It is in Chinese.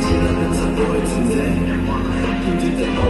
只能等著愛情這人話，堅決地。